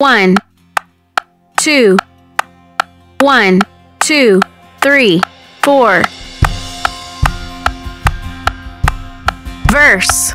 One, two, one, two, three, four. Verse.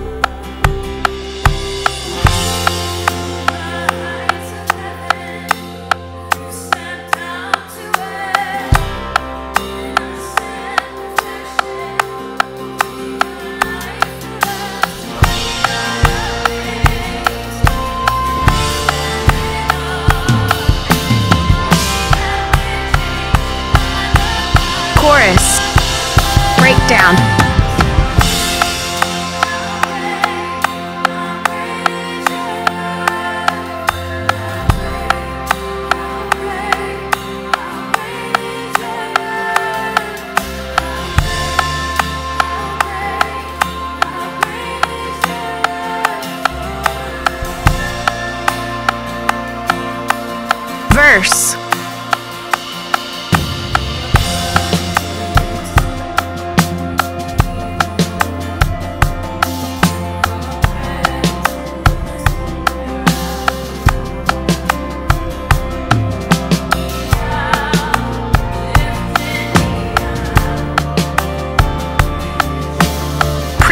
Breakdown. Verse.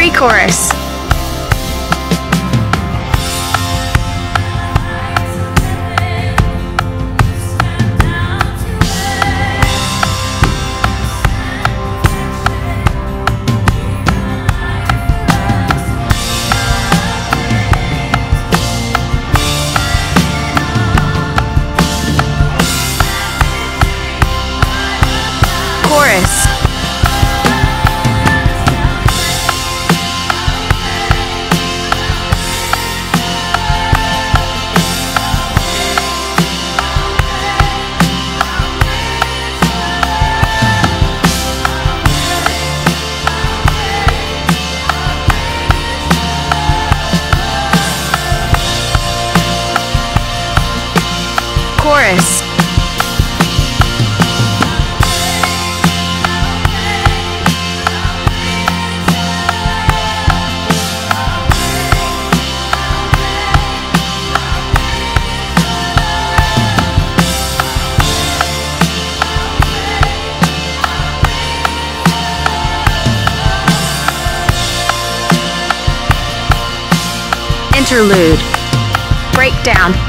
Pre-chorus. Chorus. Chorus. Interlude. Breakdown.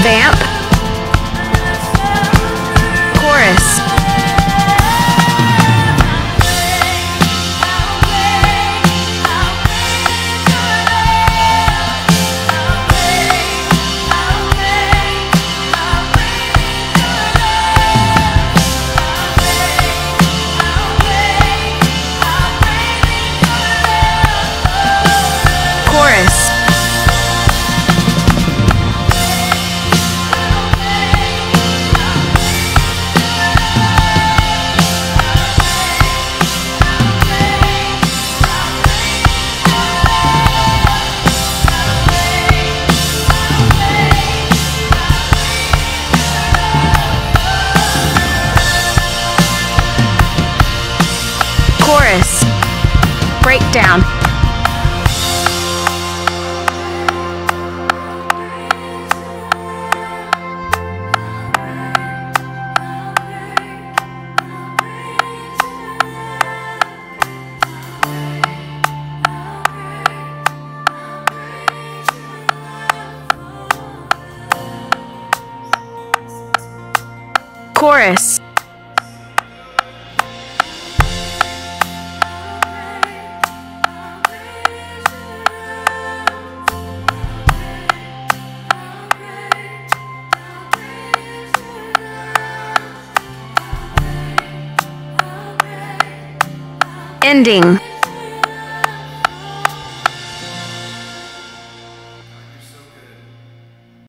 Vamp. Chorus. Down, chorus, ending.